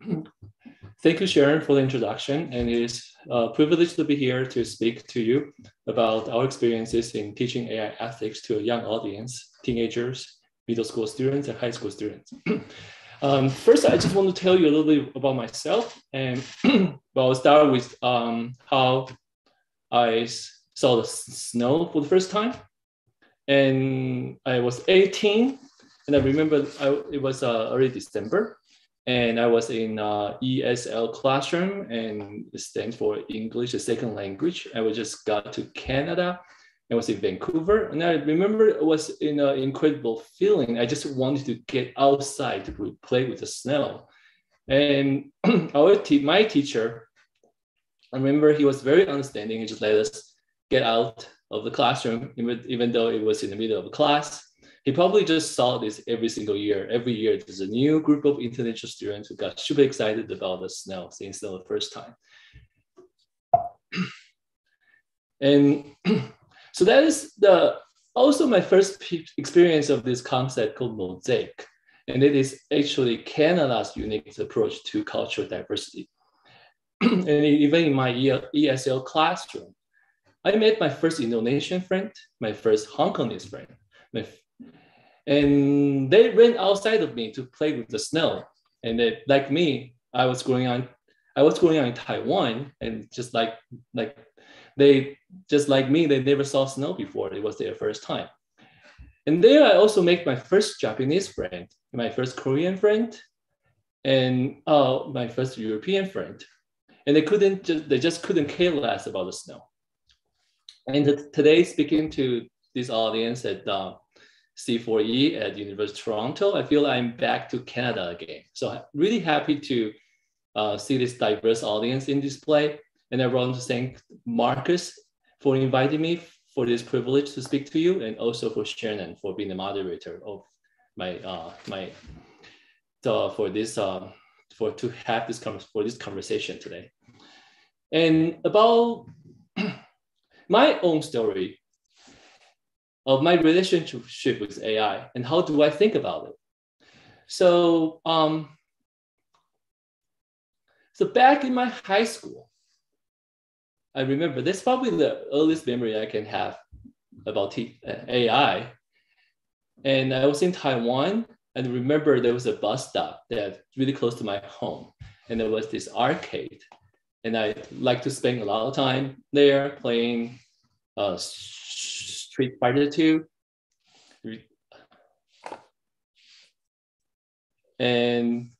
Thank you, Sharon, for the introduction. And it is a privilege to be here to speak to you about our experiences in teaching AI ethics to a young audience, teenagers, middle school students, and high school students. um, first, I just want to tell you a little bit about myself. And well, I'll start with um, how I saw the snow for the first time. And I was 18, and I remember I, it was uh, early December and I was in uh, ESL classroom, and it stands for English as second language. I was just got to Canada. I was in Vancouver, and I remember it was an incredible feeling. I just wanted to get outside to play with the snow, and our te- my teacher, I remember he was very understanding. He just let us get out of the classroom, even, even though it was in the middle of class he probably just saw this every single year. Every year, there's a new group of international students who got super excited about the snow, seeing the first time. and so that is the also my first experience of this concept called mosaic. And it is actually Canada's unique approach to cultural diversity. and even in my ESL classroom, I met my first Indonesian friend, my first Hong Kongese friend, my and they ran outside of me to play with the snow. And they, like me, I was growing on, I was growing on in Taiwan, and just like like they just like me, they never saw snow before. It was their first time. And there, I also make my first Japanese friend, my first Korean friend, and uh, my first European friend. And they couldn't just they just couldn't care less about the snow. And today, speaking to this audience at uh, C4E at University of Toronto, I feel I'm back to Canada again. So really happy to uh, see this diverse audience in display. And I want to thank Marcus for inviting me for this privilege to speak to you, and also for Shannon for being the moderator of my uh, my uh, for this uh, for to have this for this conversation today. And about my own story, of my relationship with AI and how do I think about it. So, um, so back in my high school, I remember that's probably the earliest memory I can have about T- AI. And I was in Taiwan and remember there was a bus stop that really close to my home. And there was this arcade. And I like to spend a lot of time there playing uh, Street Fighter 2. And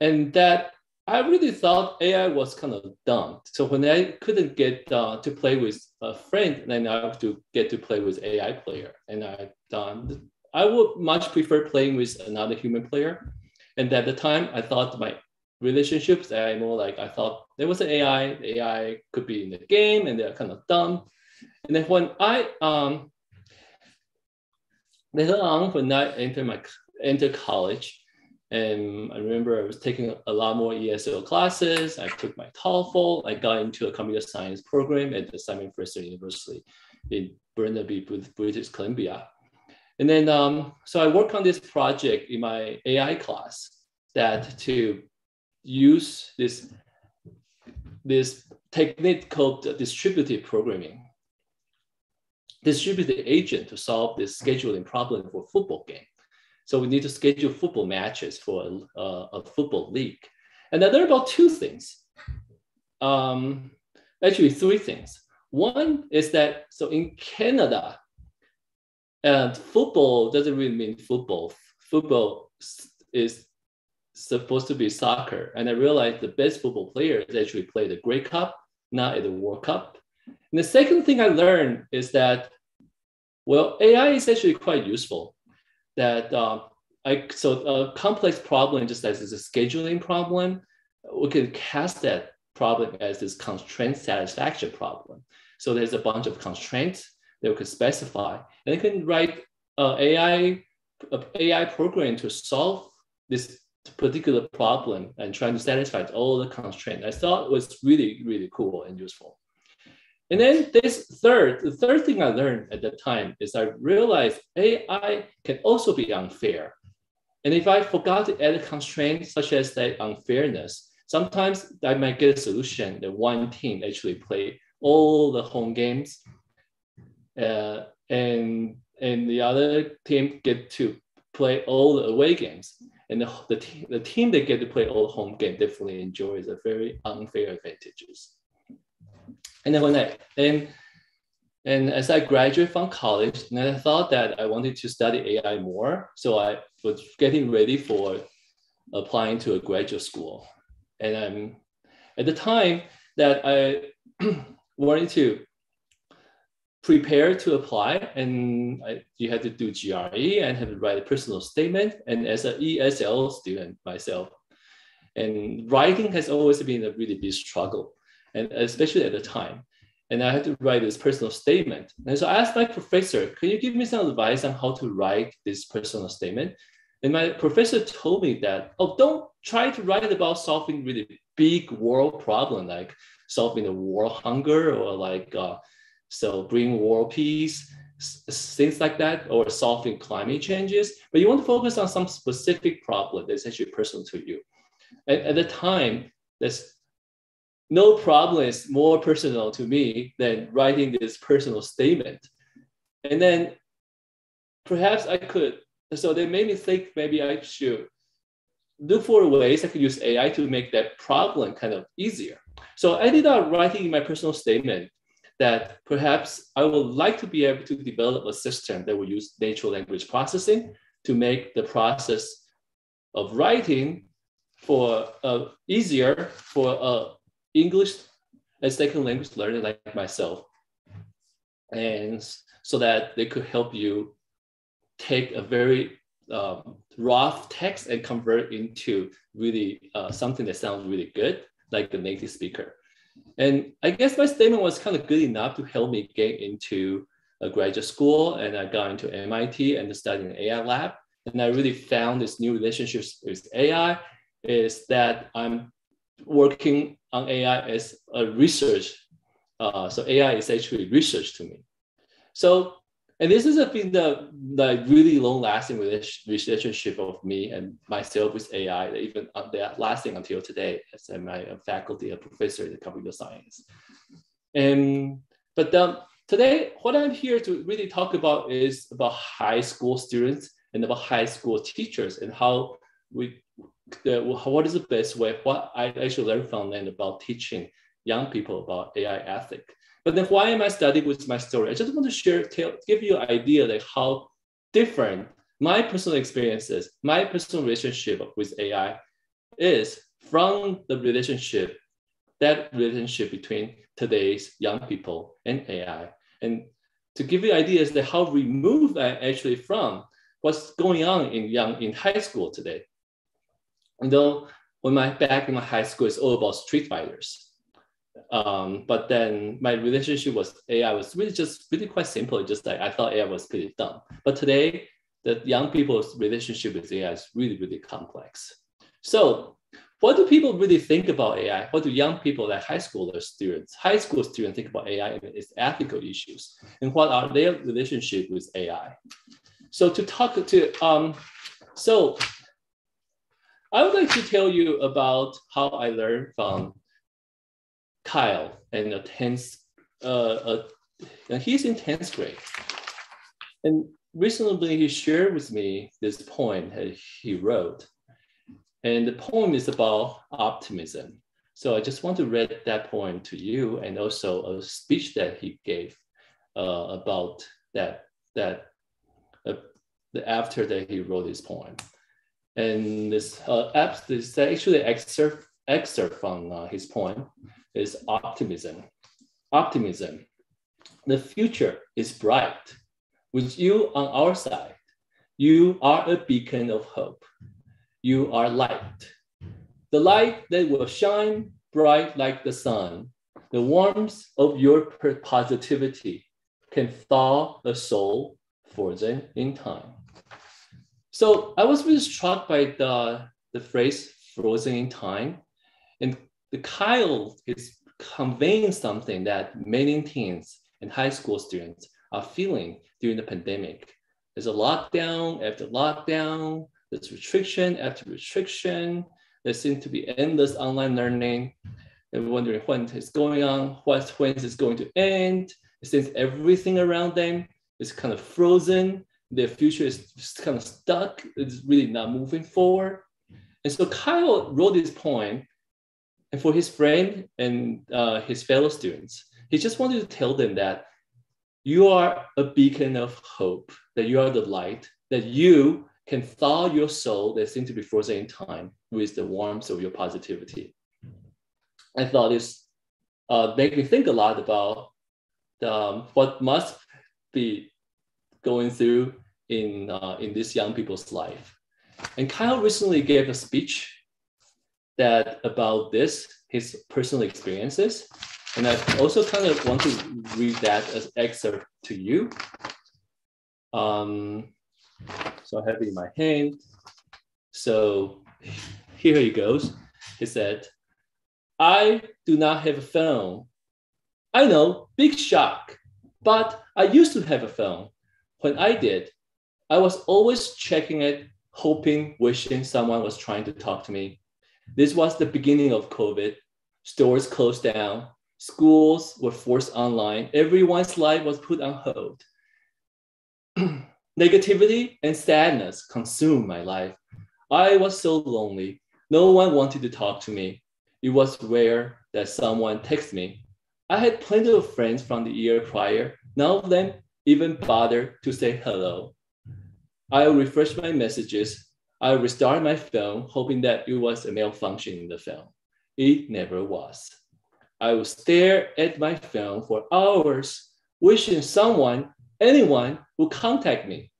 and that I really thought AI was kind of dumb. So when I couldn't get uh, to play with a friend, then I have to get to play with AI player. And I um, I would much prefer playing with another human player. And at the time, I thought my relationships, I more like I thought there was an AI. The AI could be in the game, and they're kind of dumb. And then when I um, later on when I entered my entered college, and I remember I was taking a lot more ESL classes. I took my TOEFL. I got into a computer science program at the Simon Fraser University in Burnaby, British Columbia. And then, um, so I worked on this project in my AI class that to use this, this technique called distributed programming distributed agent to solve this scheduling problem for football game. So we need to schedule football matches for a, a football league. And then there are about two things. Um, actually, three things. One is that, so in Canada, and football doesn't really mean football. Football is supposed to be soccer. And I realized the best football players actually play the Grey Cup, not at the World Cup. And the second thing I learned is that, well, AI is actually quite useful. That uh, I, so a complex problem, just as a scheduling problem, we can cast that problem as this constraint satisfaction problem. So there's a bunch of constraints that we can specify, and you can write uh, AI AI program to solve this particular problem and trying to satisfy all the constraints. I thought was really really cool and useful. And then this third, the third thing I learned at that time is I realized AI can also be unfair. And if I forgot to add a constraint such as that unfairness, sometimes I might get a solution that one team actually play all the home games uh, and and the other team get to play all the away games. And the, the, te- the team that get to play all home game definitely enjoys a very unfair advantages. And then when I and and as I graduated from college, and I thought that I wanted to study AI more. So I was getting ready for applying to a graduate school. And I'm at the time that I wanted to prepare to apply and I, you had to do GRE and have to write a personal statement. And as an ESL student myself, and writing has always been a really big struggle, and especially at the time. And I had to write this personal statement. And so I asked my professor, can you give me some advice on how to write this personal statement? And my professor told me that, oh, don't try to write about solving really big world problem like solving the world hunger or like uh, so bring world peace, things like that, or solving climate changes. But you want to focus on some specific problem that's actually personal to you. And at the time, there's no problem is more personal to me than writing this personal statement. And then perhaps I could, so they made me think maybe I should look for ways I could use AI to make that problem kind of easier. So I ended up writing my personal statement that perhaps I would like to be able to develop a system that will use natural language processing to make the process of writing for uh, easier for a English as second language learner like myself, and so that they could help you take a very um, rough text and convert into really uh, something that sounds really good, like the native speaker. And I guess my statement was kind of good enough to help me get into a graduate school. And I got into MIT and studied in AI lab. And I really found this new relationship with AI is that I'm working on AI as a research. Uh, so AI is actually research to me. So and this is a been the, like really long lasting relationship of me and myself with AI, even uh, that lasting until today as my faculty, a professor in computer science. And but today, what I'm here to really talk about is about high school students and about high school teachers and how we, uh, what is the best way, what I actually learned from them about teaching young people about AI ethic. But then why am I studying with my story? I just want to share, tell, give you an idea like how different my personal experiences, my personal relationship with AI is from the relationship, that relationship between today's young people and AI. And to give you ideas that how removed I actually from what's going on in young in high school today. And though when my back in my high school is all about street fighters, um, but then my relationship with AI was really just really quite simple. Just like I thought AI was pretty dumb. But today, the young people's relationship with AI is really, really complex. So what do people really think about AI? What do young people, like high school students, high school students think about AI and its ethical issues? And what are their relationship with AI? So to talk to, um, so I would like to tell you about how I learned from Kyle and a 10th, uh, he's in 10th grade. And recently he shared with me this poem that he wrote. And the poem is about optimism. So I just want to read that poem to you and also a speech that he gave uh, about that, that uh, after that he wrote this poem. And this, uh, this is actually excerpt, excerpt from uh, his poem is optimism. Optimism. The future is bright. With you on our side, you are a beacon of hope. You are light. The light that will shine bright like the sun. The warmth of your positivity can thaw a soul frozen in time. So I was really struck by the, the phrase frozen in time. And the Kyle is conveying something that many teens and high school students are feeling during the pandemic. There's a lockdown after lockdown, There's restriction after restriction. There seems to be endless online learning. And wondering when it's going on, what when is going to end. Seems everything around them is kind of frozen. Their future is just kind of stuck. It's really not moving forward. And so Kyle wrote this poem, and for his friend and uh, his fellow students, he just wanted to tell them that you are a beacon of hope, that you are the light, that you can thaw your soul that seems to be frozen in time with the warmth of your positivity. I thought this uh, made me think a lot about um, what must be going through in, uh, in this young people's life. And Kyle recently gave a speech that about this, his personal experiences. And I also kind of want to read that as excerpt to you. Um, so I have it in my hand. So here he goes. He said, I do not have a phone. I know, big shock, but I used to have a phone. When I did, I was always checking it, hoping, wishing someone was trying to talk to me. This was the beginning of COVID. Stores closed down, schools were forced online, everyone's life was put on hold. Negativity and sadness consumed my life. I was so lonely. No one wanted to talk to me. It was rare that someone texted me. I had plenty of friends from the year prior. None of them even bothered to say hello. I refresh my messages. I restart my phone, hoping that it was a malfunction in the phone. It never was. I would stare at my phone for hours, wishing someone, anyone, would contact me.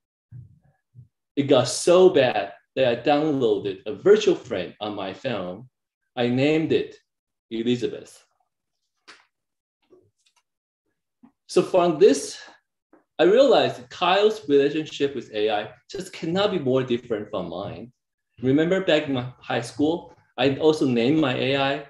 It got so bad that I downloaded a virtual friend on my phone. I named it Elizabeth. So from this I realized Kyle's relationship with AI just cannot be more different from mine. Remember back in my high school, I also named my AI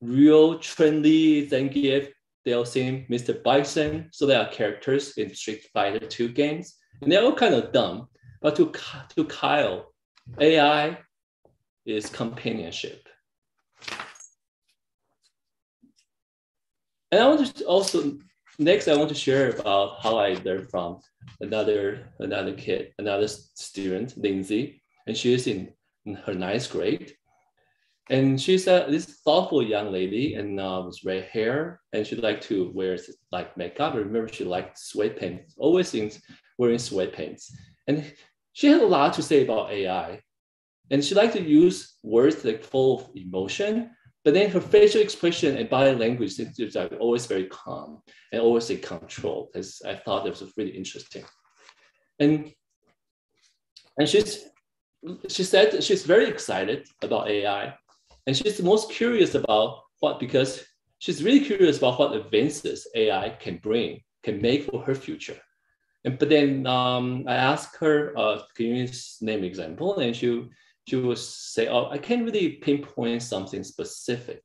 Real Trendy Zangief Dhalsim, Mr. Bison. So they are characters in Street Fighter 2 games. And they're all kind of dumb. But to, to Kyle, AI is companionship. And I want to also next, I want to share about how I learned from another another kid, another student, Lindsay, and she is in, in her ninth grade. And she's a, this thoughtful young lady and uh, with red hair, and she liked to wear like makeup. Remember she liked sweatpants, always in wearing sweatpants. And she had a lot to say about AI. And she liked to use words like full of emotion, but then her facial expression and body language is like always very calm and always in control. As I thought that was really interesting. And and she's she said she's very excited about AI, and she's the most curious about what because she's really curious about what advances AI can bring, can make for her future. And but then um, I asked her, uh, can you name example? And she she would say, "Oh, I can't really pinpoint something specific."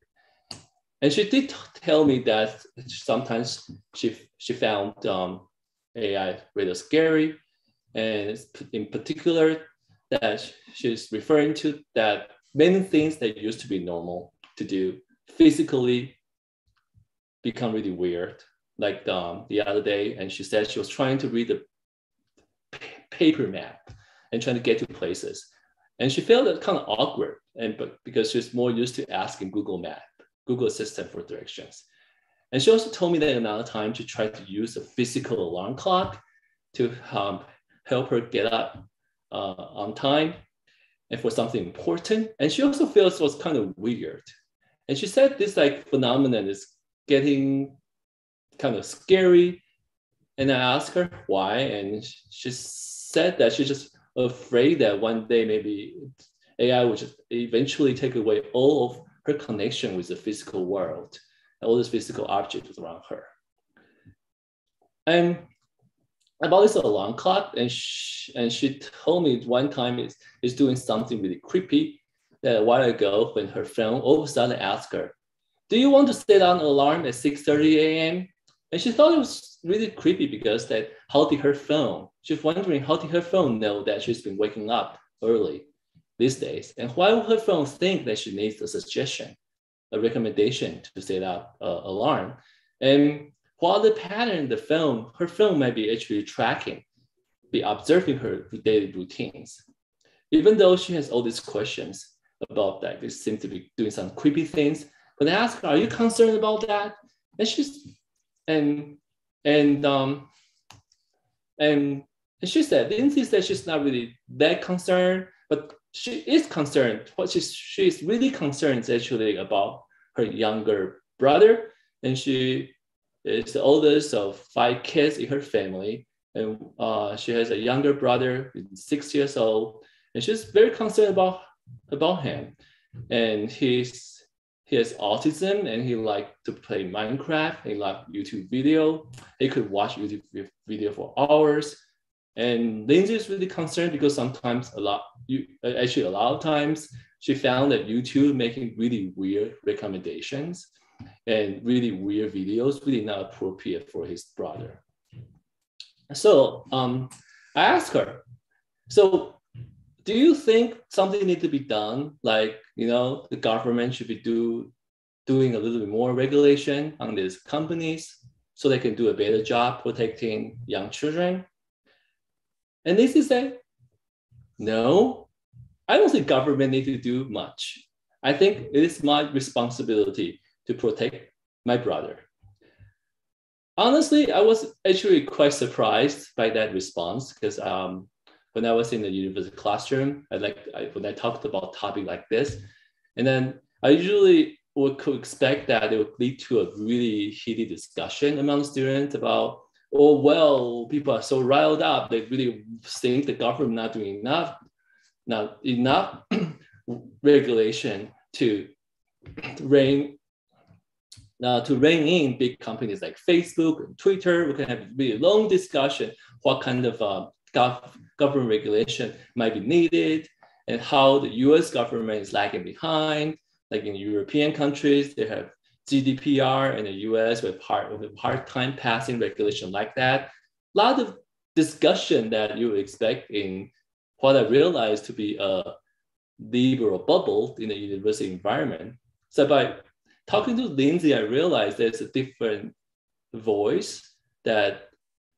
And she did tell me that sometimes she she found um, AI rather scary, and in particular that she's referring to that many things that used to be normal to do physically become really weird. Like um, the other day, and she said she was trying to read the paper map and trying to get to places and she felt it kind of awkward, and but because she's more used to asking Google Map, Google Assistant for directions. And she also told me that another time to try to use a physical alarm clock to um, help her get up uh, on time and for something important. And she also feels was kind of weird. And she said this like phenomenon is getting kind of scary. And I asked her why, and she said that she just afraid that one day maybe AI will just eventually take away all of her connection with the physical world, all these physical objects around her. And I bought this alarm clock, and she, and she told me one time is is doing something really creepy. That a while ago, when her phone all of a sudden asked her, "Do you want to set an alarm at 6:30 a.m.?" And she thought it was really creepy because that how did her phone she's wondering how did her phone know that she's been waking up early these days? And why would her phone think that she needs a suggestion, a recommendation to set up an alarm? And while the pattern, the phone, her phone might be actually tracking, be observing her daily routines. Even though she has all these questions about that, they seem to be doing some creepy things. When I ask her, are you concerned about that? And she's, and, and, um, and, and she said, Lindsay said she's not really that concerned, but she is concerned. What she's, she's really concerned is actually about her younger brother. And she is the oldest of five kids in her family. And uh, she has a younger brother, six years old, and she's very concerned about, about him. And he's he has autism and he like to play Minecraft. He like YouTube video. He could watch YouTube video for hours. And Lindsay is really concerned because sometimes a lot, you actually a lot of times she found that YouTube making really weird recommendations and really weird videos, really not appropriate for his brother. So um, I asked her, so do you think something needs to be done? Like, you know, the government should be do, doing a little bit more regulation on these companies so they can do a better job protecting young children? And this is said, no, I don't think government need to do much. I think it is my responsibility to protect my brother. Honestly, I was actually quite surprised by that response because um, when I was in the university classroom, I like I, when I talked about topic like this, and then I usually would expect that it would lead to a really heated discussion among students about, oh well, people are so riled up, they really think the government not doing enough, not enough regulation to rein uh, to rein in big companies like Facebook and Twitter. We can have a really long discussion what kind of uh, gov- government regulation might be needed and how the US government is lagging behind. Like in European countries, they have GDPR, and the US with part with part time passing regulation like that. A lot of discussion that you would expect in what I realized to be a liberal bubble in the university environment. So by talking to Lindsay, I realized there's a different voice that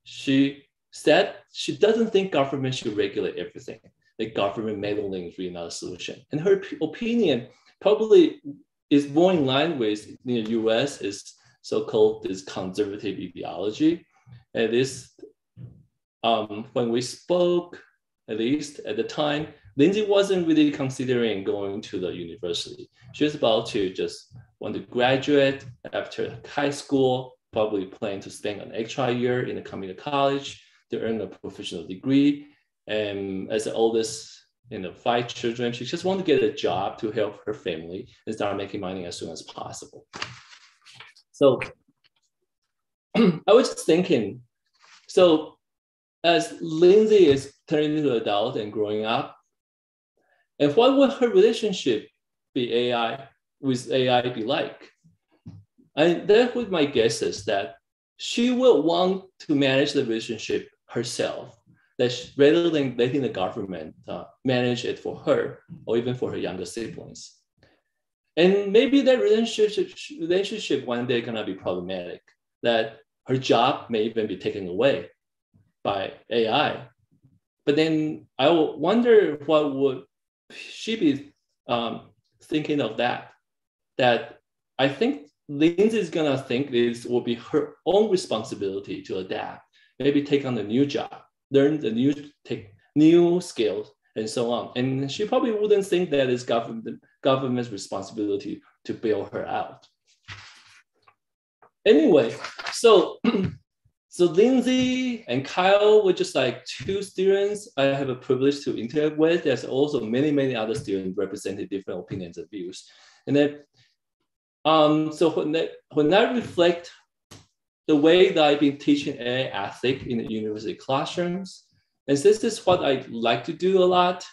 she said she doesn't think government should regulate everything. The government meddling is really not a solution. And her opinion probably is more in line with the US is so-called this conservative ideology. And this, um, when we spoke, at least at the time, Lindsay wasn't really considering going to the university. She was about to just want to graduate after high school, probably plan to spend an extra year in a community college to earn a professional degree. And as the oldest you know, five children, she just want to get a job to help her family and start making money as soon as possible. So I was just thinking, so as Lindsay is turning into an adult and growing up, and what would her relationship be AI with AI be like? And that would my guess is that she will want to manage the relationship herself, that she, rather than letting the government uh, manage it for her or even for her younger siblings. And maybe that relationship, relationship one day gonna be problematic, that her job may even be taken away by AI. But then I wonder what would she be um, thinking of that? That I think Lindsay is gonna think this will be her own responsibility to adapt maybe take on a new job, learn the new take new skills and so on. And she probably wouldn't think that it's government government's responsibility to bail her out. Anyway, so so Lindsay and Kyle were just like two students I have a privilege to interact with. There's also many, many other students representing different opinions and views. And then um, so when, that, when I reflect the way that I've been teaching AI ethics in the university classrooms. And this is what I like to do a lot.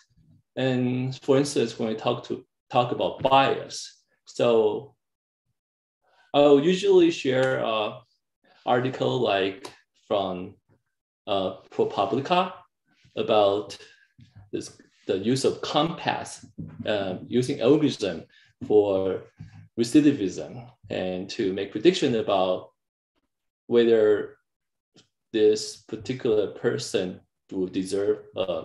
And for instance, when I talk to talk about bias, so I'll usually share an article like from uh, ProPublica about this, the use of COMPAS uh, using algorithm for recidivism and to make prediction about whether this particular person will deserve uh,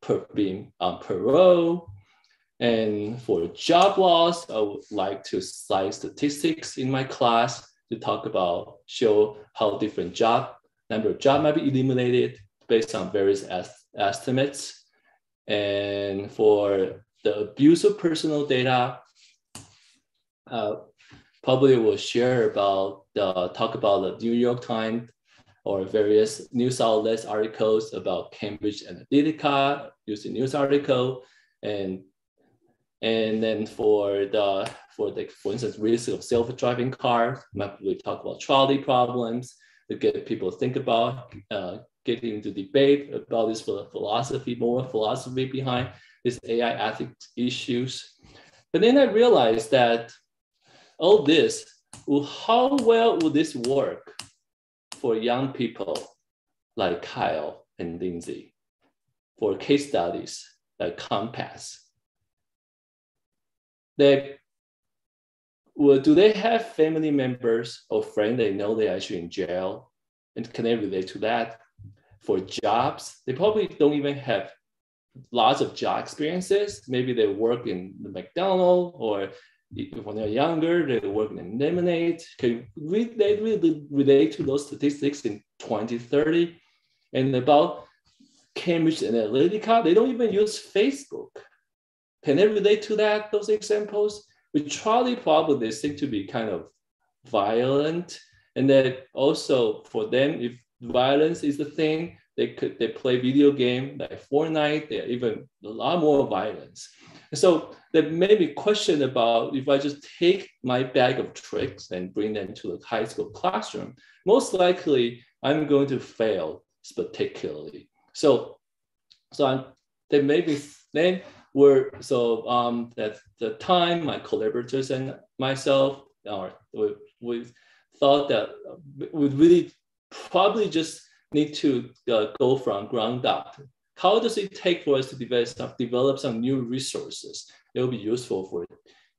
per, being on parole. And for job loss, I would like to cite statistics in my class to talk about, show how different job, number of job might be eliminated based on various estimates. And for the abuse of personal data, uh, probably will share about the, talk about the New York Times or various news outlets articles about Cambridge Analytica using news article. And and then for the for the for instance risk of self-driving cars we talk about trolley problems to get people to think about uh, getting into debate about this philosophy more philosophy behind these AI ethics issues. But then I realized that all this how well would this work for young people like Kyle and Lindsay, for case studies like COMPAS. They, well, do they have family members or friends they know they're actually in jail? And can they relate to that? For jobs, they probably don't even have lots of job experiences. Maybe they work in the McDonald's or when they're younger, they work in Lemonade. Can we, they really relate to those statistics in 2030? And about Cambridge Analytica, they don't even use Facebook. Can they relate to that, those examples? With trolley, probably they seem to be kind of violent. And then also for them, if violence is the thing, they could they play video game like Fortnite, they're even a lot more violence. So that made me question about if I just take my bag of tricks and bring them to the high school classroom, most likely I'm going to fail spectacularly. So, so I'm, that made me then we're so um, at the time my collaborators and myself are we, we thought that we really probably just need to uh, go from ground up how does it take for us to develop, develop some new resources that will be useful for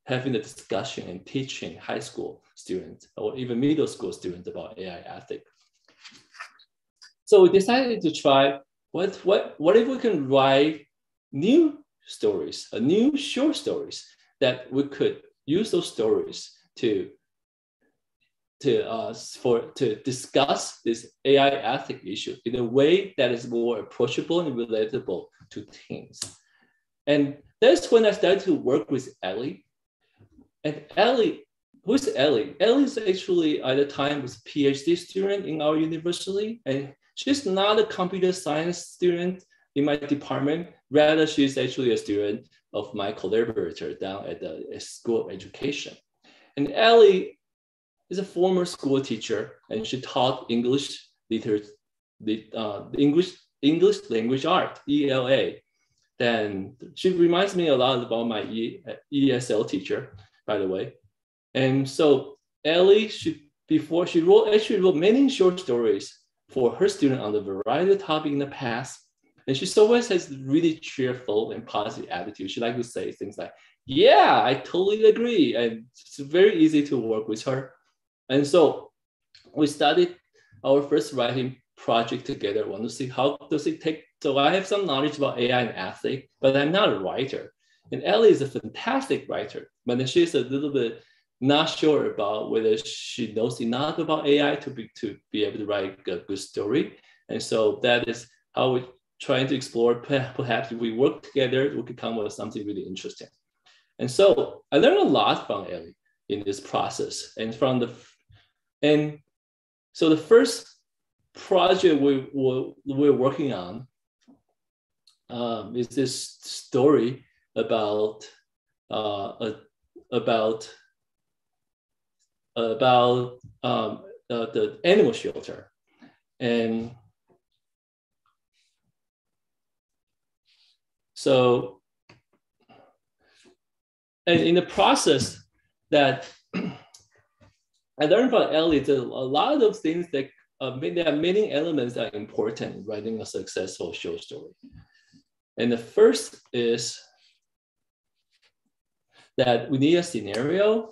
having the discussion and teaching high school students or even middle school students about AI ethics? So we decided to try what, what, what if we can write new stories, a new short stories that we could use those stories to to uh, us for to discuss this AI ethic issue in a way that is more approachable and relatable to teens. And that's when I started to work with Ellie. And Ellie, who's Ellie? Ellie is actually at the time was a PhD student in our university, and she's not a computer science student in my department. Rather, she's actually a student of my collaborator down at the uh, School of Education. And Ellie is a former school teacher, and she taught English literature, uh, English English language art (ELA). Then she reminds me a lot about my e, ESL teacher, by the way. And so Ellie, she before she wrote actually wrote many short stories for her student on the variety of topic in the past. And she always has really cheerful and positive attitude. She like to say things like, yeah, I totally agree. And it's very easy to work with her. And so we started our first writing project together. Want to see how does it take? So I have some knowledge about AI and ethics, but I'm not a writer. And Ellie is a fantastic writer, but she's a little bit not sure about whether she knows enough about AI to be to be able to write a good story. And so that is how we're trying to explore. Perhaps if we work together, we could come up with something really interesting. And so I learned a lot from Ellie in this process. And from the and so the first project we, we, we're working on um, is this story about uh, about about um, uh, the animal shelter. And so and in the process that I learned from Ellie that a lot of things that uh, there are many elements that are important in writing a successful short story. And the first is that we need a scenario.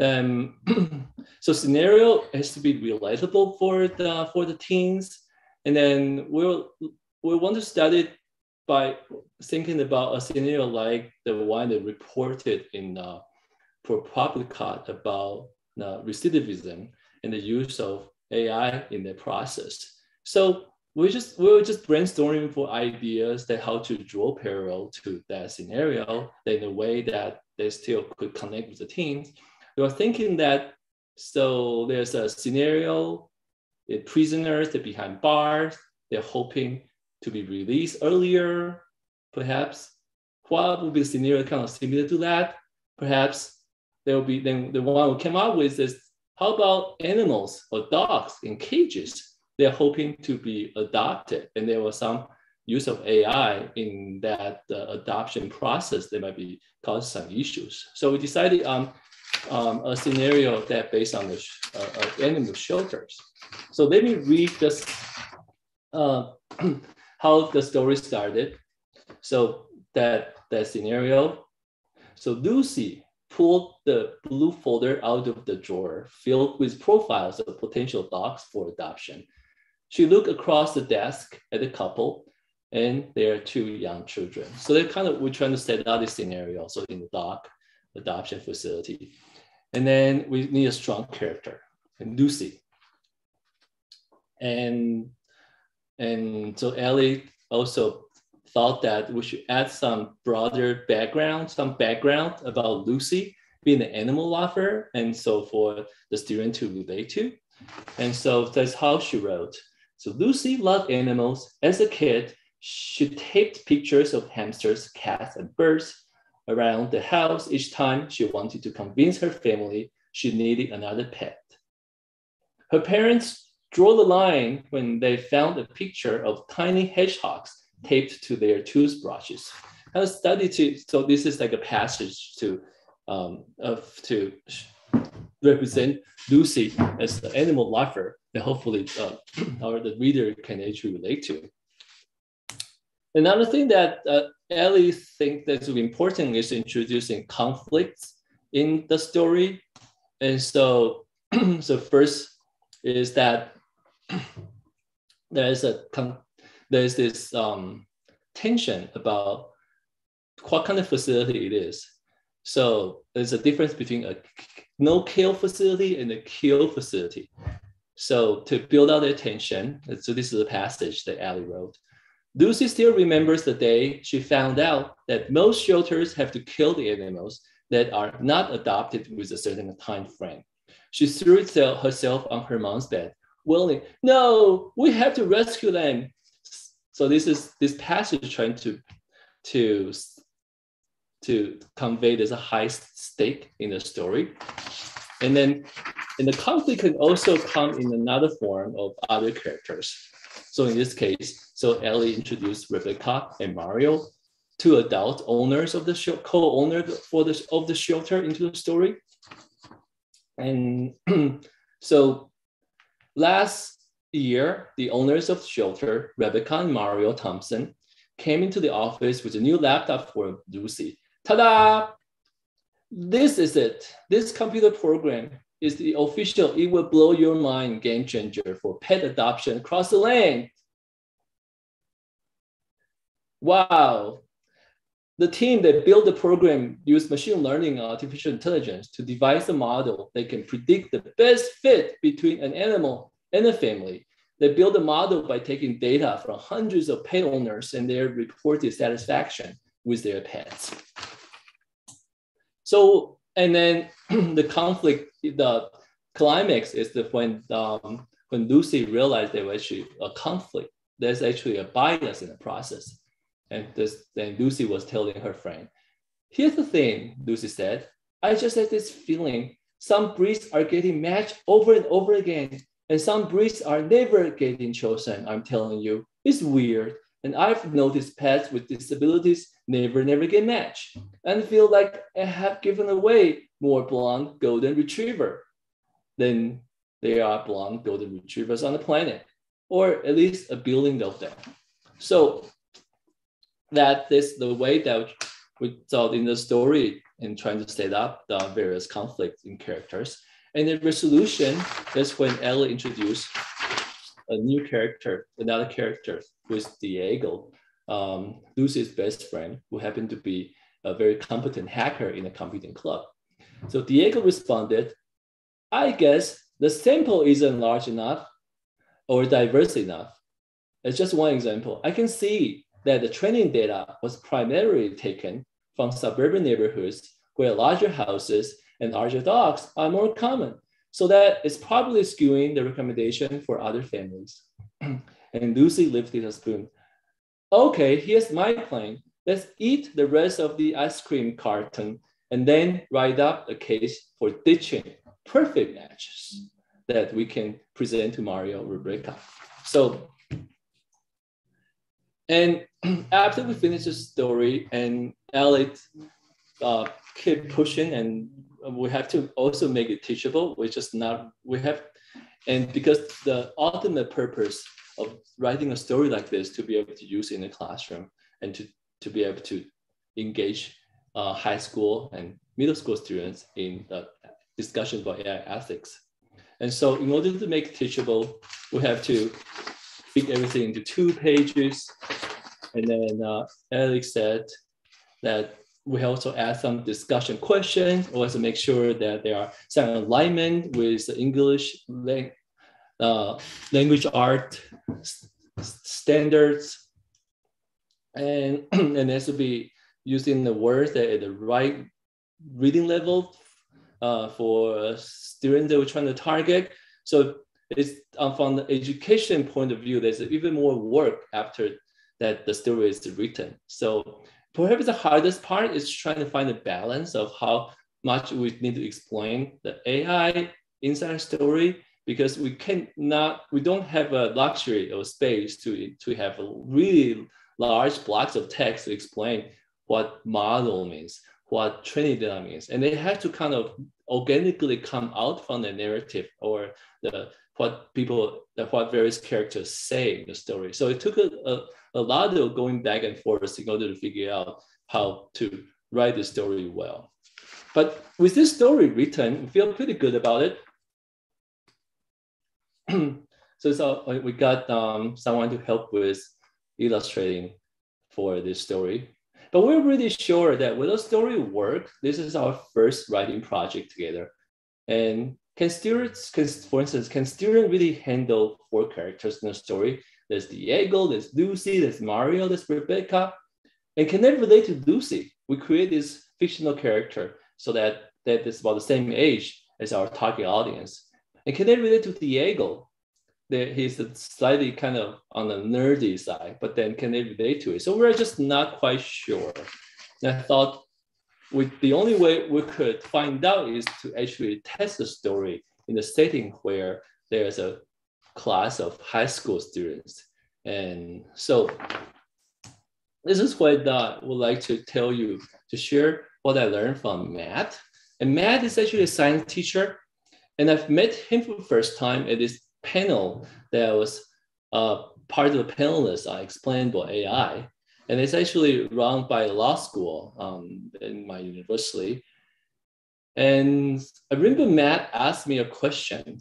Um, so scenario has to be relatable for the for the teens, and then we'll we want to study by thinking about a scenario like the one that reported in uh, ProPublica about uh, recidivism and the use of AI in the process. So we just we were just brainstorming for ideas that how to draw parallel to that scenario in a way that they still could connect with the teams. We were thinking that so there's a scenario, the prisoners they're behind bars, they're hoping to be released earlier, perhaps. What would be a scenario kind of similar to that? Perhaps there will be then the one we came up with is how about animals or dogs in cages? They're hoping to be adopted, and there was some use of AI in that uh, adoption process. There might be cause some issues. So we decided on um, a scenario that based on the uh, uh, animal shelters. So let me read this uh, how the story started. So that that scenario. So Lucy pulled the blue folder out of the drawer filled with profiles of potential dogs for adoption. She looked across the desk at the couple and their two young children. So they kind of, we're trying to set out this scenario. So in the dog adoption facility. And then we need a strong character, and Lucy. And, and so Ellie also thought that we should add some broader background, some background about Lucy being an animal lover, and so for the student to relate to. And so that's how she wrote. So Lucy loved animals. As a kid, she taped pictures of hamsters, cats, and birds around the house each time she wanted to convince her family she needed another pet. Her parents drew the line when they found a picture of tiny hedgehogs taped to their toothbrushes. I studied to, so this is like a passage to, um, of, to represent Lucy as the animal lover that hopefully uh, our the reader can actually relate to. Another thing that uh, Ellie thinks that's important is introducing conflicts in the story. And so, so first is that there's a there's this um, tension about what kind of facility it is. So there's a difference between a no kill facility and a kill facility. So to build out the tension, so this is a passage that Ellie wrote. Lucy still remembers the day she found out that most shelters have to kill the animals that are not adopted with a certain time frame. She threw herself on her mom's bed, willing, no, we have to rescue them. So this is this passage trying to to to convey there's a high stake in the story. And then and the conflict can also come in another form of other characters. So in this case, so Ellie introduced Rebecca and Mario, two adult owners of the show, co-owner for the of the shelter into the story. And so last year, the owners of shelter, Rebecca and Mario Thompson, came into the office with a new laptop for Lucy. Ta-da! This is it. This computer program is the official It Will Blow Your Mind game changer for pet adoption across the land. Wow. The team that built the program used machine learning and artificial intelligence to devise a model that can predict the best fit between an animal and the family. They build a model by taking data from hundreds of pet owners and their reported satisfaction with their pets. So and then the conflict, the climax is the when um, when Lucy realized there was actually a conflict. There's actually a bias in the process, and this then Lucy was telling her friend, "Here's the thing," Lucy said. "I just had this feeling some breeds are getting matched over and over again, and some breeds are never getting chosen. I'm telling you, it's weird." And I've noticed pets with disabilities never, never get matched and feel like I have given away more blonde golden retriever. than there are blonde golden retrievers on the planet, or at least a billion of them. So that is the way that we thought in the story in trying to set up the various conflicts in characters. And the resolution is when Ellie introduced a new character, another character, who is Diego, um, Lucy's best friend, who happened to be a very competent hacker in a computing club. So Diego responded, I guess the sample isn't large enough or diverse enough. It's just one example. I can see that the training data was primarily taken from suburban neighborhoods where larger houses and larger dogs are more common. So that is probably skewing the recommendation for other families. and Lucy lifted a spoon. Okay, here's my plan. Let's eat the rest of the ice cream carton and then write up a case for ditching perfect matches that we can present to Mario Rebecca. So, and after we finish the story and Alex uh, keep pushing and we have to also make it teachable, which is not, we have, and because the ultimate purpose of writing a story like this to be able to use in a classroom and to, to be able to engage uh, high school and middle school students in the discussion about AI ethics. And so in order to make it teachable, we have to fit everything into two pages. And then uh, Alex said that we also add some discussion questions, also make sure that there are some alignment with the English uh, language art standards. And, and has to be using the words that at the right reading level uh, for students that we're trying to target. So it's um, from the education point of view, there's even more work after that the story is written. So perhaps the hardest part is trying to find a balance of how much we need to explain the AI inside story because we cannot, we don't have a luxury of space to, to have really large blocks of text to explain what model means, what training data means. And they have to kind of organically come out from the narrative or the what people, what various characters say in the story. So it took a, a, a lot of going back and forth in order to figure out how to write the story well. But with this story written, we feel pretty good about it. so, so we got um, someone to help with illustrating for this story. But we're really sure that will the story work? This is our first writing project together. And can students, can, for instance, can students really handle four characters in a story? There's Diego, there's Lucy, there's Mario, there's Rebecca. And can they relate to Lucy? We create this fictional character so that that is about the same age as our target audience. And can they relate to Diego? That he's a slightly kind of on the nerdy side, but then can they relate to it? So we're just not quite sure. And I thought we, the only way we could find out is to actually test the story in a setting where there's a class of high school students. And so this is what I would like to tell you, to share what I learned from Matt. And Matt is actually a science teacher. And I've met him for the first time at this panel that was uh, part of the panelists I explained about AI. And it's actually run by law school um, in my university. And I remember Matt asked me a question.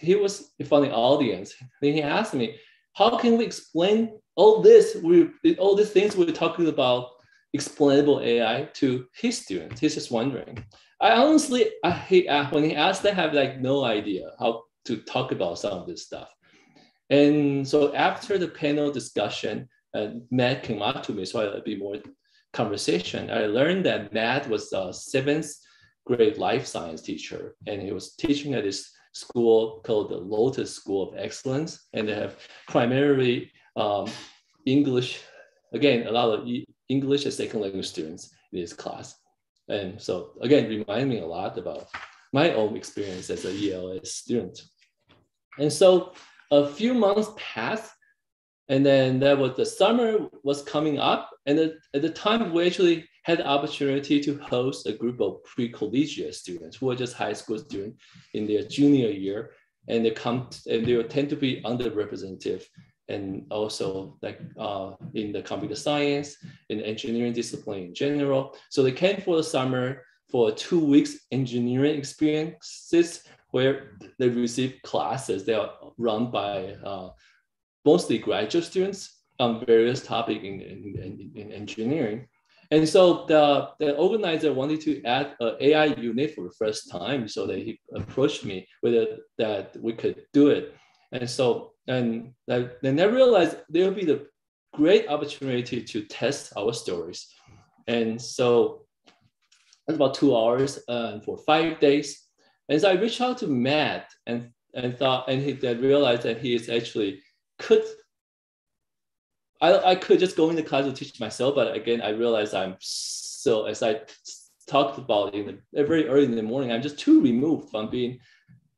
He was in from the audience. And he asked me, how can we explain all this, we, all these things we're talking about explainable AI to his students? He's just wondering. I honestly, I, he, uh, when he asked, I have like no idea how to talk about some of this stuff. And so after the panel discussion, uh, Matt came up to me, so I a bit more conversation. I learned that Matt was a seventh grade life science teacher, and he was teaching at this school called the Lotus School of Excellence, and they have primarily um, English, again, a lot of English as second language students in this class. And so again, remind me a lot about my own experience as a ELS student. And so a few months passed, and then that was the summer was coming up, and at, at the time we actually had the opportunity to host a group of pre-collegiate students who are just high school students in their junior year. and they come and they tend to be underrepresented and also like uh, in the computer science in engineering discipline in general. So they came for the summer for two weeks engineering experiences where they receive classes that are run by uh, mostly graduate students on various topics in, in, in, engineering. And so the, the organizer wanted to add an AI unit for the first time. So that he approached me whether that we could do it. And so, and then I realized there would be the great opportunity to test our stories. And so it's about two hours uh, for five days. And so I reached out to Matt and, and thought, and he then realized that he is actually could I, I could just go into class to teach myself, but again, I realized I'm so as I talked about in the uh, very early in the morning, I'm just too removed from being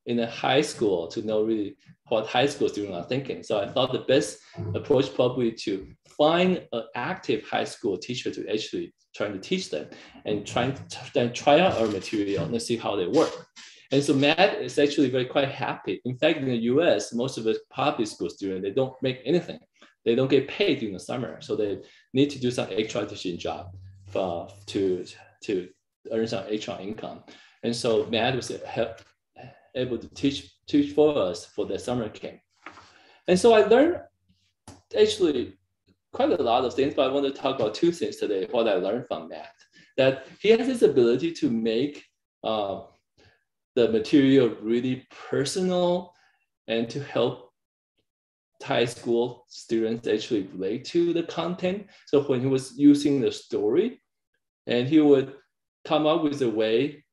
in a high school to know really what high school students are thinking. So I thought the best approach probably to find an active high school teacher to actually trying to teach them and trying to then try out our material and see how they work. And so Matt is actually very quite happy. In fact, in the US, most of the public school students, they don't make anything. They don't get paid during the summer. So they need to do some extra teaching job uh, to, to earn some extra income. And so Matt was able to teach, teach for us for the summer camp. And so I learned actually quite a lot of things, but I want to talk about two things today, what I learned from Matt. That he has this ability to make uh, the material really personal and to help high school students actually relate to the content. So when he was using the story, and he would come up with a way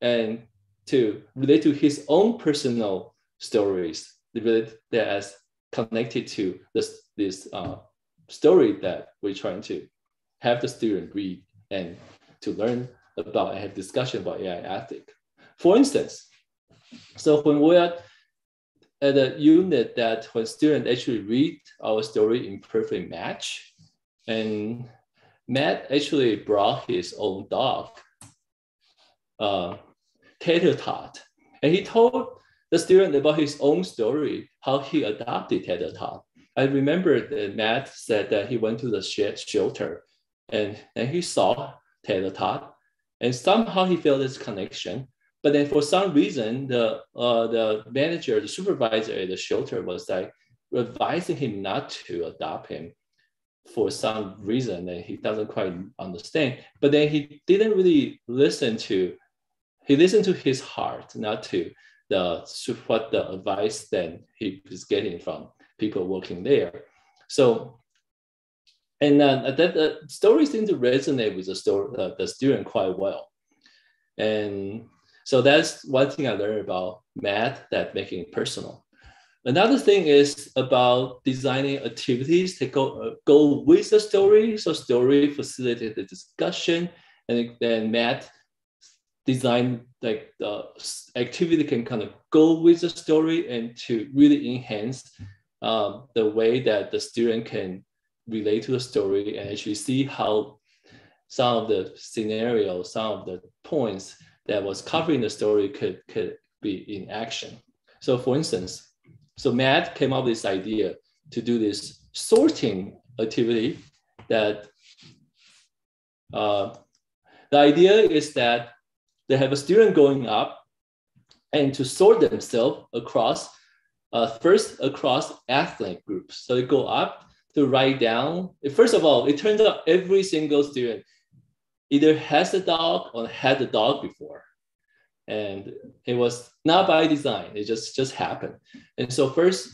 and to relate to his own personal stories that as connected to this, this uh, story that we're trying to have the student read and to learn about and have discussion about AI ethic. For instance, so when we are at a unit that when students actually read our story in perfect match, and Matt actually brought his own dog, uh, Tater Tot, and he told the student about his own story, how he adopted Tater Tot. I remember that Matt said that he went to the shelter and, and he saw Tater Tot, and somehow he felt this connection but then for some reason, the uh, the manager, the supervisor at the shelter was like advising him not to adopt him for some reason that he doesn't quite understand. But then he didn't really listen to, he listened to his heart, not to the what the advice that he was getting from people working there. So, and uh, that the story seemed to resonate with the story, uh, the student quite well. And so that's one thing I learned about Matt that making it personal. Another thing is about designing activities that go, uh, go with the story. So story facilitate the discussion and then Matt design like the activity can kind of go with the story and to really enhance um, the way that the student can relate to the story and actually see how some of the scenarios, some of the points that was covering the story could, could be in action. So for instance, so Matt came up with this idea to do this sorting activity that uh, the idea is that they have a student going up and to sort themselves across, uh, first across ethnic groups. So they go up to write down, first of all, it turns out every single student either has a dog or had a dog before. And it was not by design, it just, just happened. And so first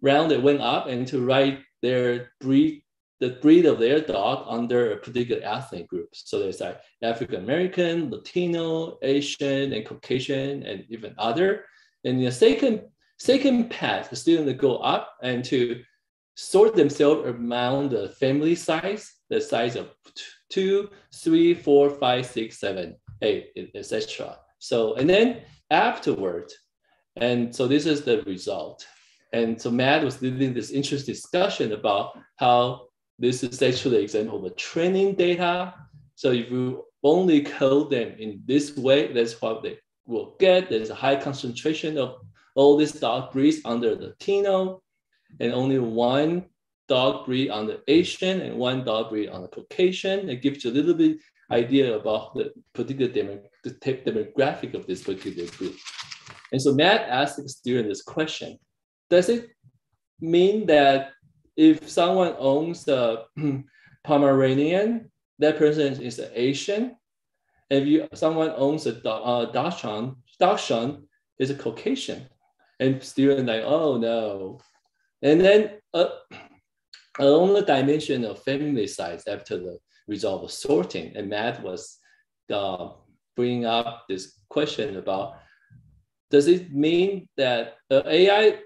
round they went up and to write their breed, the breed of their dog under a particular ethnic group. So there's like African American, Latino, Asian, and Caucasian, and even other. And the second, second path, the students go up and to sort themselves around the family size, the size of two, three, four, five, six, seven, eight, etc. So, and then afterward, and so this is the result. And so Matt was leading this interesting discussion about how this is actually an example of a training data. So if you only code them in this way, that's what they will get. There's a high concentration of, all these dog breeds under the Tino, and only one dog breed on the Asian and one dog breed on the Caucasian. It gives you a little bit idea about the particular demo, the demographic of this particular group. And so Matt asked the student this question, does it mean that if someone owns a Pomeranian, that person is an Asian? If you someone owns a uh, Dachshund, Dachshund is a Caucasian. And student like, oh no. And then uh, along the dimension of family size after the result of sorting, and Matt was uh, bringing up this question about, does it mean that uh, AI,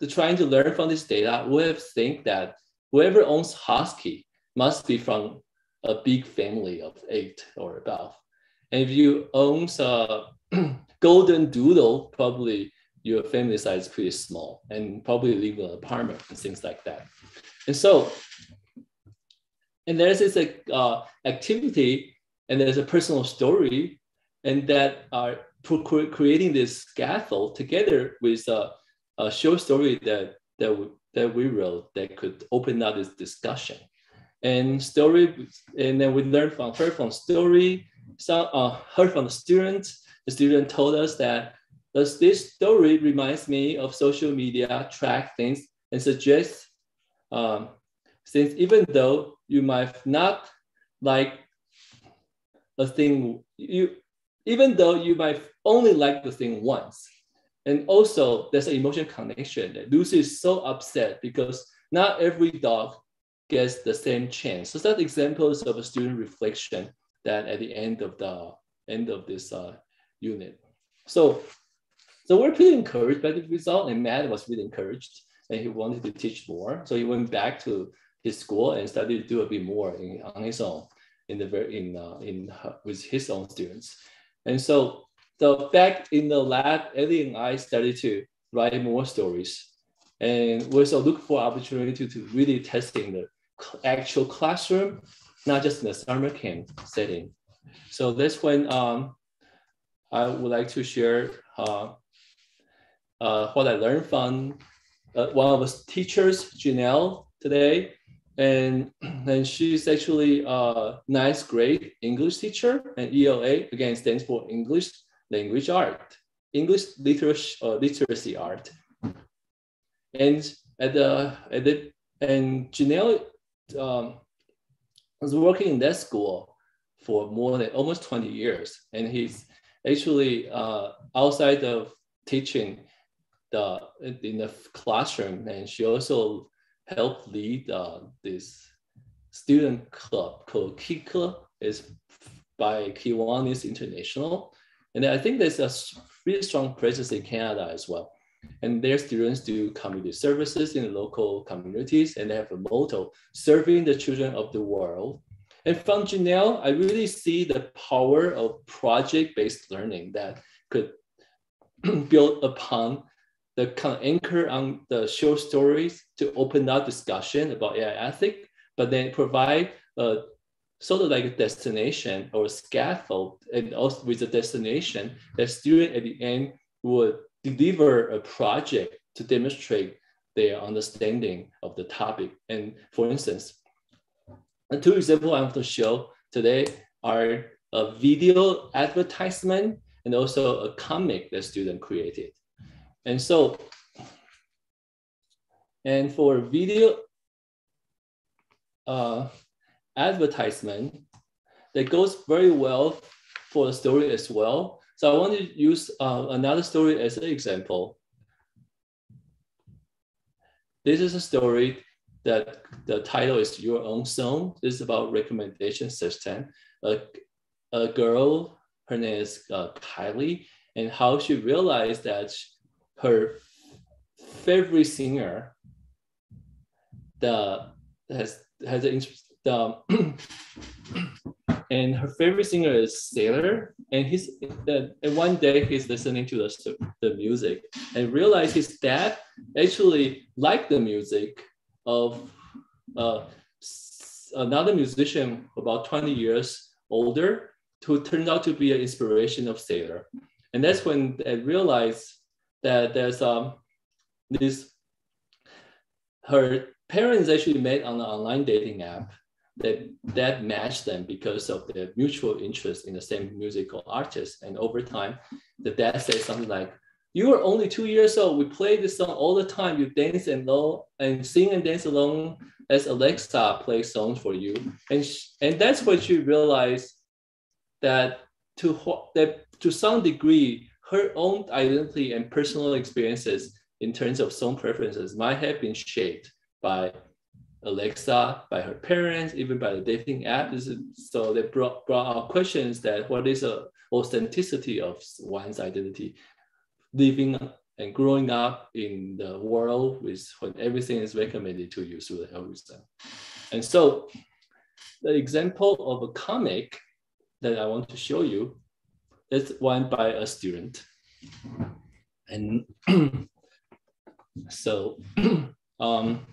the trying to learn from this data, would think that whoever owns Husky must be from a big family of eight or above. And if you own a golden doodle, probably your family size is pretty small and probably live in an apartment and things like that. And so, and there's this uh, activity and there's a personal story and that are creating this scaffold together with a, a short story that, that, we, that we wrote that could open up this discussion. And story, and then we learned from her from story, some uh, heard from the students. The student told us that this story reminds me of social media track things and suggests um, since even though you might not like a thing, you even though you might only like the thing once, and also there's an emotional connection that Lucy is so upset because not every dog gets the same chance. So that's examples of a student reflection that at the end of the end of this uh, unit. So, so we're pretty encouraged by the result, and Matt was really encouraged, and he wanted to teach more. So he went back to his school and started to do a bit more in, on his own in the very in uh, in uh, with his own students. And so, so back in the lab, Ellie and I started to write more stories, and we also look for opportunity to, to really testing the actual classroom not just in the summer camp setting. So that's when um, I would like to share uh, uh, what I learned from uh, one of the teachers, Janelle, today. And, and she's actually a ninth grade English teacher and ELA, again, stands for English Language Art, English literacy, uh, literacy art. And at the, at the and Janelle um, was working in that school for more than almost 20 years. And he's actually uh, outside of teaching the in the classroom, and she also helped lead uh, this student club called Kika. is by Kiwanis International. And I think there's a really strong presence in Canada as well. And their students do community services in local communities, and they have a motto, serving the children of the world. And from Janelle, I really see the power of project-based learning that could build upon the kind of anchor on the short stories to open up discussion about AI ethic, but then provide a sort of like a destination or a scaffold and also with a destination that student at the end would deliver a project to demonstrate their understanding of the topic. And for instance, the two examples I want to show today are a video advertisement and also a comic that student created. And so, and for video uh, advertisement, that goes very well for the story as well. So I want to use uh, another story as an example. This is a story that the title is Your Own Song. This is about recommendation system. A, a girl, her name is uh, Kylie, and how she realized that her favorite singer the has has an interest the and her favorite singer is Sailor. And he's and one day he's listening to the, the music and realized his dad actually liked the music of uh, another musician about 20 years older who turned out to be an inspiration of Sailor. And that's when I realized that there's um this her parents actually met on an online dating app that that matched them because of their mutual interest in the same musical artist. And over time, the dad says something like, "You were only two years old. We play this song all the time. You dance and know and sing and dance along as Alexa plays songs for you." And and that's what she realized that to that to some degree, her own identity and personal experiences in terms of song preferences might have been shaped by Alexa, by her parents, even by the dating app. So they brought, brought out questions that what is the authenticity of one's identity, living and growing up in the world with when everything is recommended to you through the algorithm. And so the example of a comic that I want to show you is one by a student. And so um,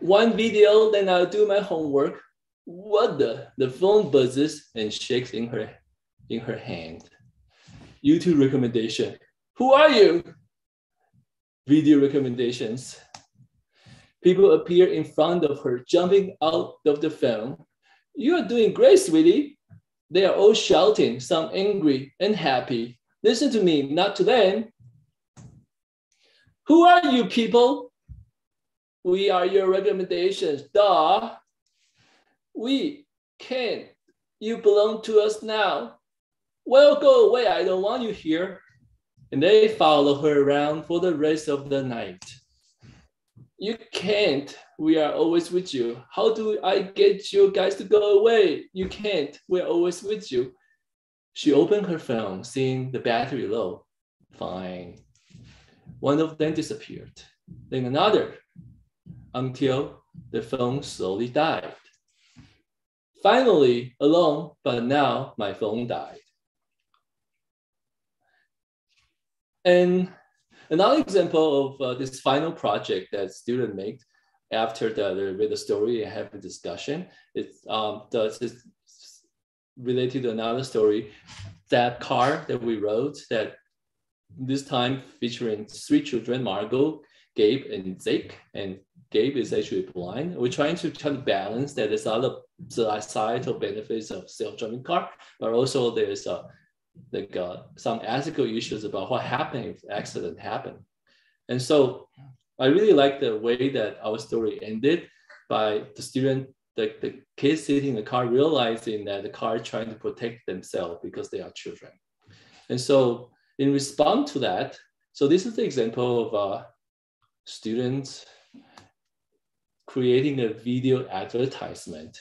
one video, then I'll do my homework. What the? The phone buzzes and shakes in her in her hand. YouTube recommendation. Who are you? Video recommendations. People appear in front of her, jumping out of the film. You are doing great, sweetie. They are all shouting, some angry and happy. Listen to me, not to them. Who are you people? We are your recommendations. Duh. We can't. You belong to us now. Well, go away. I don't want you here. And they follow her around for the rest of the night. You can't. We are always with you. How do I get you guys to go away? You can't. We're always with you. She opened her phone, seeing the battery low. Fine. One of them disappeared, then another, until the phone slowly died. Finally, alone, but now my phone died. And another example of uh, this final project that student made after the, they read the story and have a discussion, it's um, the, related to another story, that car that we wrote that this time featuring three children, Margot, Gabe, and Zeke. And Gabe is actually blind. We're trying to try to balance that there's other societal benefits of self-driving car, but also there's uh, like uh, some ethical issues about what happened if accident happened. And so I really like the way that our story ended by the student, the, the kids sitting in the car realizing that the car is trying to protect themselves because they are children. And so in response to that, so this is the example of uh, students creating a video advertisement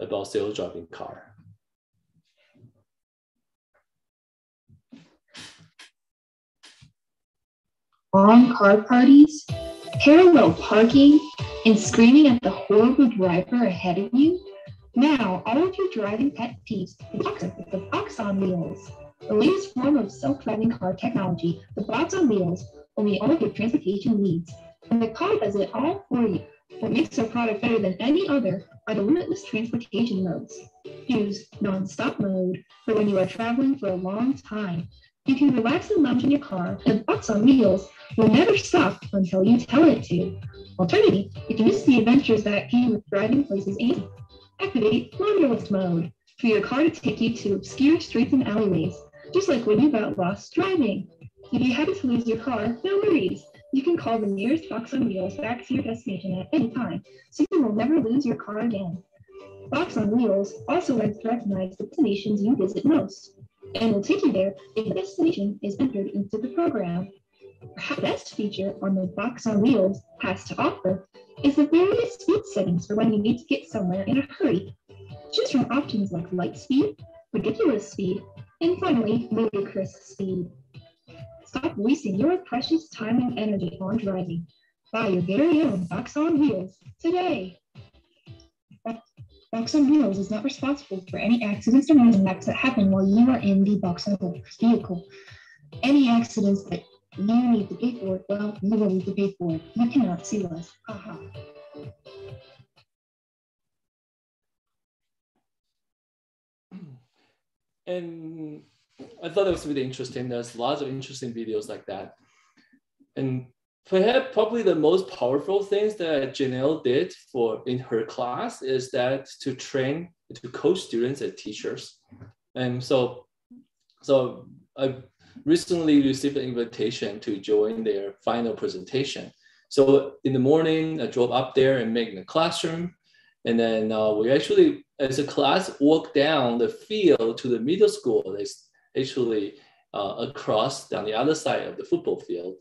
about self-driving car. Long car parties, parallel parking, and screaming at the horrible driver ahead of you? Now, all of your driving pet peeves, with the box on wheels the latest form of self-driving car technology, the box on wheels, will meet all of your transportation needs. And the car does it all for you. What makes our product better than any other are the limitless transportation modes. Use non-stop mode for when you are traveling for a long time. You can relax and lounge in your car, and box on wheels will never stop until you tell it to. Alternatively, you can use the adventures that came with driving places and activate wanderlust mode for your car to take you to obscure streets and alleyways just like when you got lost driving. If you happen to lose your car, no worries. You can call the nearest box on wheels back to your destination at any time, so you will never lose your car again. Box on Wheels also lets recognize the destinations you visit most, and will take you there if the destination is entered into the program. The best feature on the Box on Wheels has to offer is the various speed settings for when you need to get somewhere in a hurry. Choose from options like light speed, ridiculous speed, and finally, ludicrous speed. Stop wasting your precious time and energy on driving. Buy your very own Box on Wheels today. Box on Wheels is not responsible for any accidents or impacts that happen while you are in the Box on Wheels vehicle. Any accidents that you need to pay for, well, you will need to pay for it. You cannot sue us. Haha. And I thought it was really interesting. There's lots of interesting videos like that. And perhaps probably the most powerful things that Janelle did for in her class is that to train, to coach students and teachers. And so, so I recently received an invitation to join their final presentation. So in the morning, I drove up there and make the classroom. And then uh, we actually, as a class, walked down the field to the middle school. It's actually uh, across down the other side of the football field.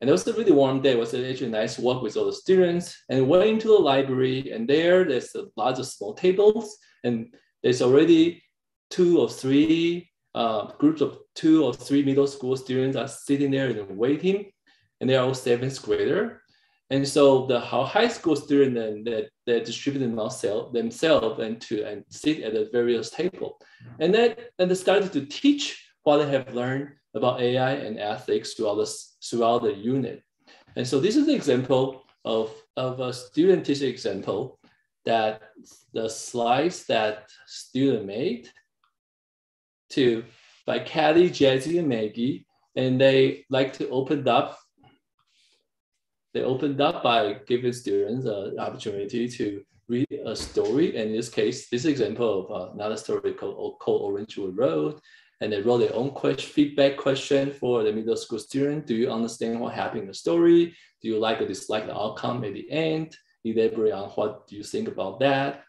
And it was a really warm day. It was actually a nice walk with all the students and went into the library. And there, there's a lot of small tables. And there's already two or three uh, groups of two or three middle school students are sitting there and waiting. And they are all seventh grader. And so the high school students then that they distribute themselves themselves and to and sit at the various table. And then and they started to teach what they have learned about AI and ethics throughout the, throughout the unit. And so this is an example of, of a student teacher example that the slides that student made to by Caddy, Jazzy, and Maggie, and they like to open up. They opened up by giving students an opportunity to read a story. And in this case, this example of uh, another story called, called Orangewood Road and they wrote their own question, feedback question for the middle school student. Do you understand what happened in the story? Do you like or dislike the outcome at the end? Elaborate on what do you think about that?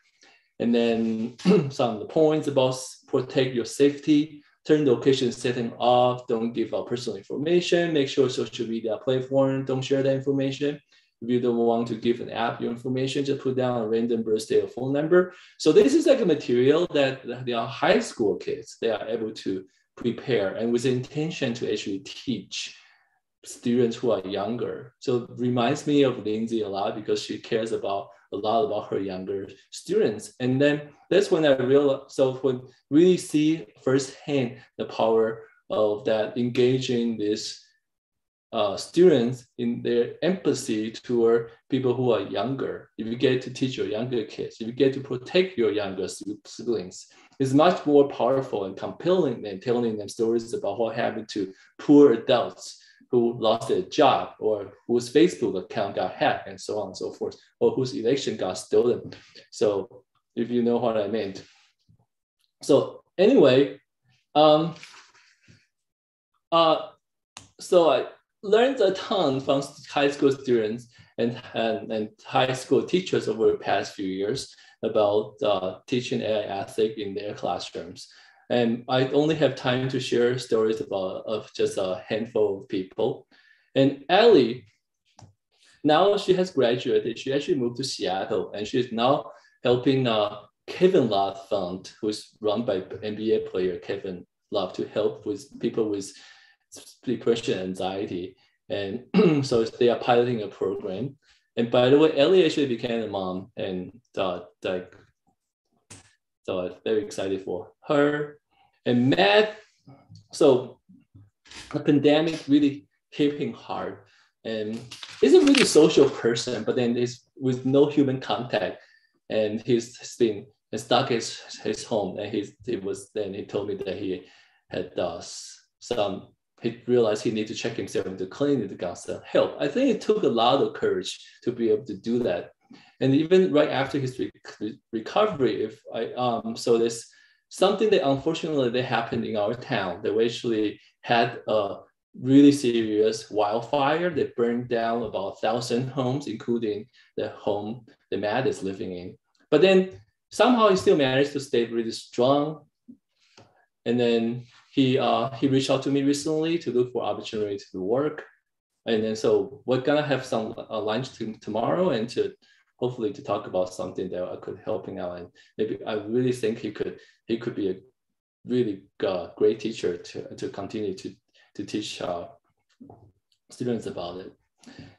And then some of the points about protect your safety, turn the location setting off, don't give out personal information, make sure social media platform don't share that information. If you don't want to give an app your information, just put down a random birthday or phone number. So this is like a material that the high school kids, they are able to prepare and with the intention to actually teach students who are younger. So reminds me of Lindsay a lot because she cares about a lot about her younger students. And then that's when I realized, so when really see firsthand the power of that engaging this uh, students in their empathy toward people who are younger. If you get to teach your younger kids, if you get to protect your younger siblings, it's much more powerful and compelling than telling them stories about what happened to poor adults who lost their job or whose Facebook account got hacked and so on and so forth, or whose election got stolen. So if you know what I meant. So anyway, um, uh, so I learned a ton from high school students and, and, and high school teachers over the past few years about uh, teaching AI ethics in their classrooms. And I only have time to share stories about of just a handful of people. And Ellie, now she has graduated. She actually moved to Seattle, and she's now helping uh, Kevin Love Fund, who's run by NBA player Kevin Love, to help with people with depression, anxiety. And so they are piloting a program. And by the way, Ellie actually became a mom and uh, like, so I'm very excited for her. And Matt, so the pandemic really hit him hard. And he's a really social person, but then he's with no human contact. And he's been stuck at his, home. And he's, he was, then he told me that he had uh, some he realized he needed to check himself into clinic to get some help. I think it took a lot of courage to be able to do that. And even right after his re- recovery, if I um, so there's something that unfortunately that happened in our town that we actually had a really serious wildfire that burned down about a thousand homes, including the home that Matt is living in. But then somehow he still managed to stay really strong. And then he uh, he reached out to me recently to look for opportunity to work, and then so we're gonna have some uh, lunch to, tomorrow and to hopefully to talk about something that I could helping him out and maybe I really think he could he could be a really uh, great teacher to, to continue to to teach uh, students about it.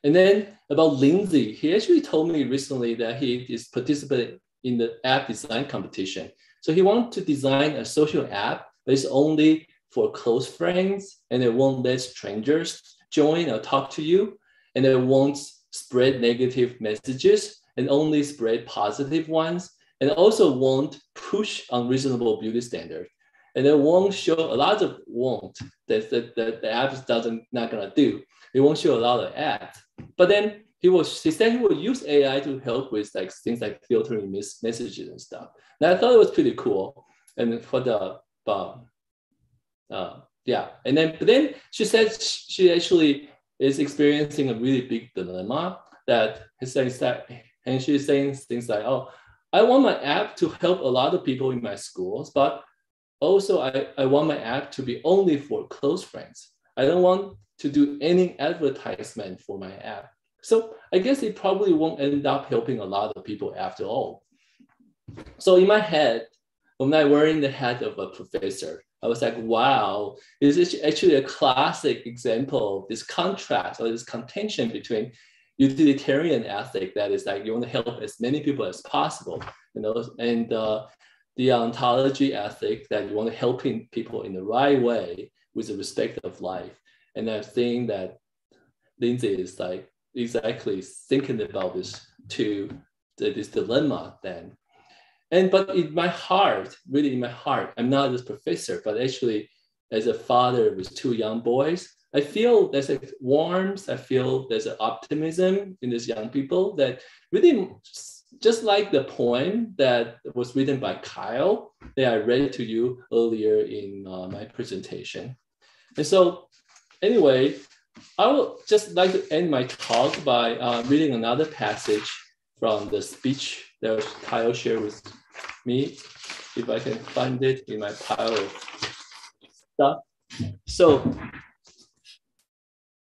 And then about Lindsay, he actually told me recently that he is participating in the app design competition. So he wants to design a social app but it's only for close friends and it won't let strangers join or talk to you and it won't spread negative messages and only spread positive ones and also won't push unreasonable beauty standards and it won't show a lot of won't that the, the, the app doesn't not gonna do. It won't show a lot of ads. But then he was he said he would use AI to help with like things like filtering messages and stuff. And I thought it was pretty cool. And for the um, uh, yeah, and then but then she said she actually is experiencing a really big dilemma that he's saying that and she's saying things like, oh, I want my app to help a lot of people in my schools, but also I, I want my app to be only for close friends. I don't want to do any advertisement for my app. So I guess it probably won't end up helping a lot of people after all. So in my head, I'm not wearing the hat of a professor, I was like, wow, this is actually a classic example of this contrast or this contention between utilitarian ethic that is like you want to help as many people as possible, you know, and uh, deontology ethic that you want to help people in the right way with the respect of life. And I think that Lindsay is like exactly thinking about this to this dilemma then. And but in my heart, really in my heart, I'm not just professor, but actually as a father with two young boys, I feel there's a warmth, I feel there's an optimism in these young people that really just like the poem that was written by Kyle that I read to you earlier in uh, my presentation. And so anyway, I would just like to end my talk by uh, reading another passage from the speech that Kyle shared with me, if I can find it in my pile of stuff. So,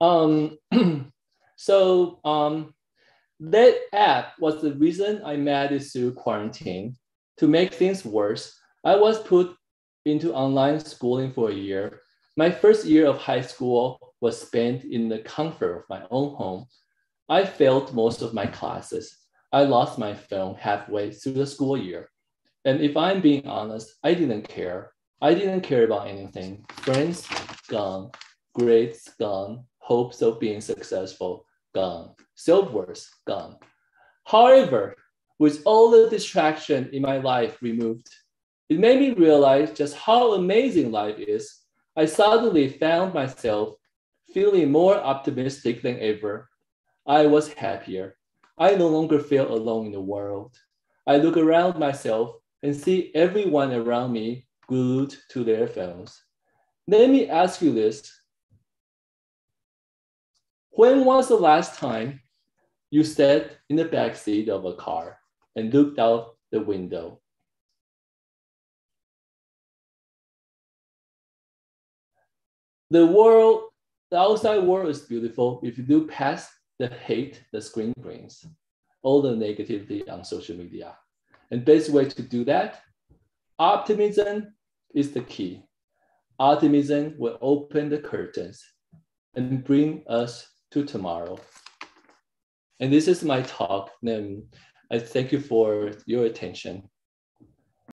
um, so um, that app was the reason I it through quarantine. To make things worse, I was put into online schooling for a year. My first year of high school was spent in the comfort of my own home. I failed most of my classes. I lost my phone halfway through the school year. And if I'm being honest, I didn't care. I didn't care about anything. Friends gone, grades gone, hopes of being successful gone, self worth gone. However, with all the distraction in my life removed, it made me realize just how amazing life is. I suddenly found myself feeling more optimistic than ever. I was happier. I no longer feel alone in the world. I look around myself and see everyone around me glued to their phones. Let me ask you this. When was the last time you sat in the back seat of a car and looked out the window? The world, the outside world is beautiful if you do past the hate the screen brings, all the negativity on social media. And best way to do that, optimism is the key. Optimism will open the curtains and bring us to tomorrow. And this is my talk. And I thank you for your attention.